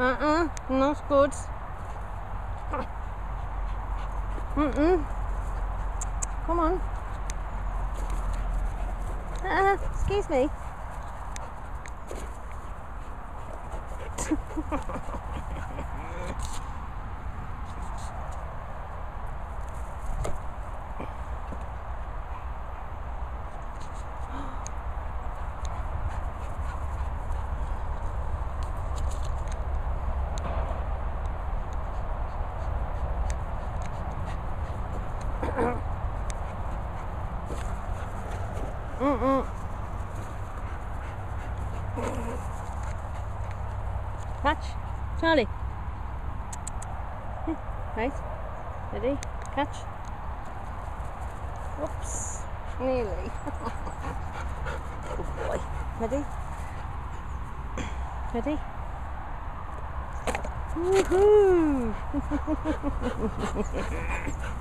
Uh-uh, not good. Mm-mm. Come on. Uh, excuse me. Mm-mm. Catch. Charlie. Hmm. Right. Ready? Catch. Whoops. Nearly. Good oh, boy. Ready? Ready? Woohoo!